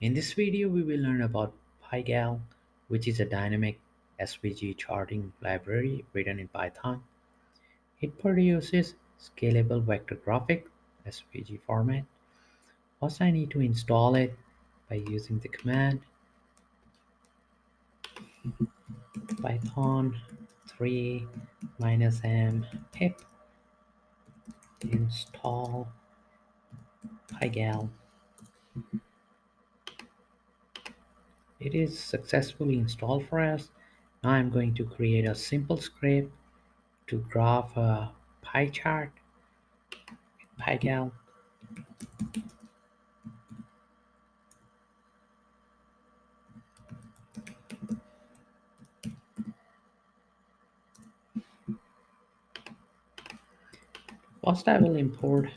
In this video, we will learn about PyGal, which is a dynamic SVG charting library written in Python. It produces scalable vector graphic SVG format. First, I need to install it by using the command python 3 minus m pip install pygal it is successfully installed for us. Now I'm going to create a simple script to graph a pie chart pygal First I will import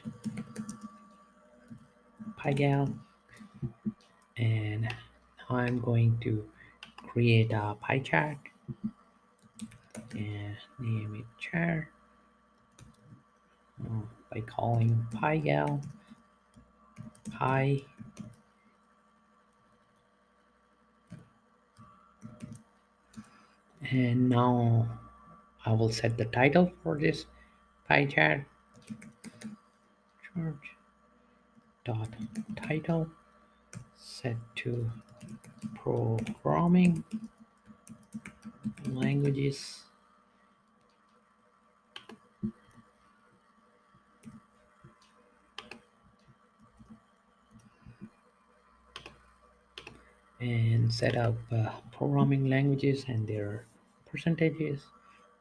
pygal and I'm going to create a pie chart and name it chart uh, by calling pygal pie and now I will set the title for this pie chart. Charge dot title set to programming languages. And set up uh, programming languages and their percentages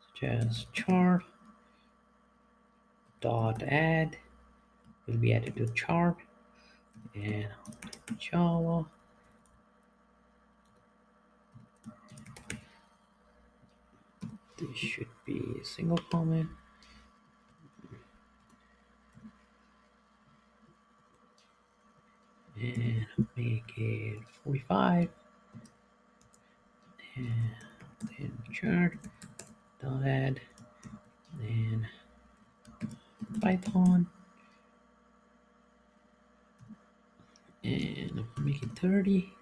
such as chart dot add will be added to chart and Java this should be single comment. And make it 45 and then chart dot add and python and make it 30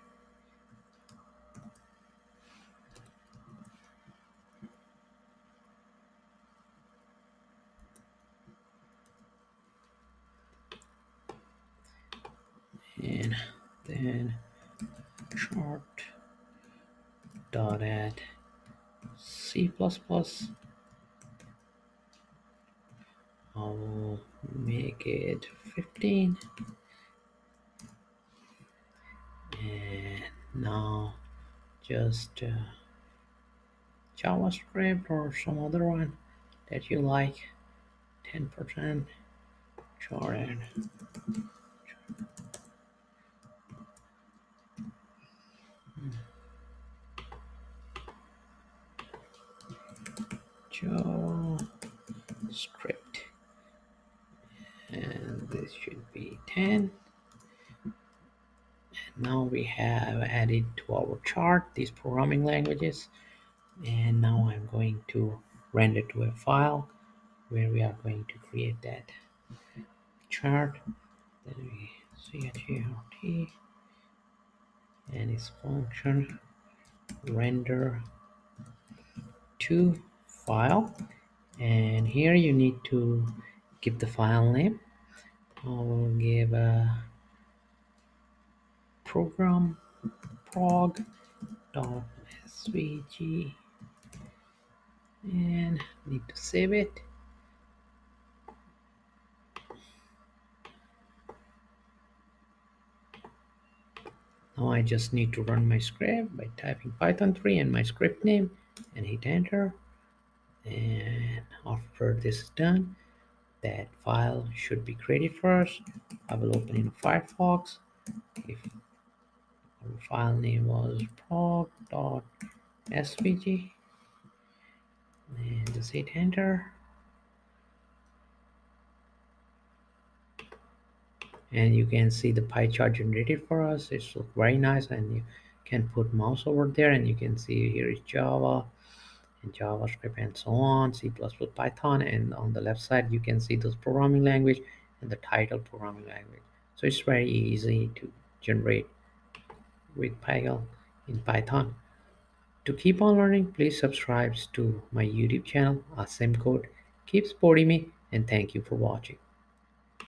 and then chart dot add C++ plus I'll make it 15 and now just uh, JavaScript or some other one that you like. 10% Jordan JavaScript. And this should be 10 and now we have added to our chart these programming languages. And now I'm going to render to a file where we are going to create that chart then we see chart and its function render to file. And here you need to give the file name. I'll give a program prog dot svg and need to save it. Now I just need to run my script by typing python 3 and my script name and hit enter. And after this is done that file should be created first I will open in Firefox. If our file name was prog.svg and just hit enter. And you can see the pie chart generated for us. It's very nice and you can put mouse over there and you can see here is java and javascript and so on c++ plus, python and on the left side you can see those programming language and the title programming language. So it's very easy to generate with PyGal in Python. To keep on learning, please subscribe to my YouTube channel, Asim Code. Keep supporting me and thank you for watching.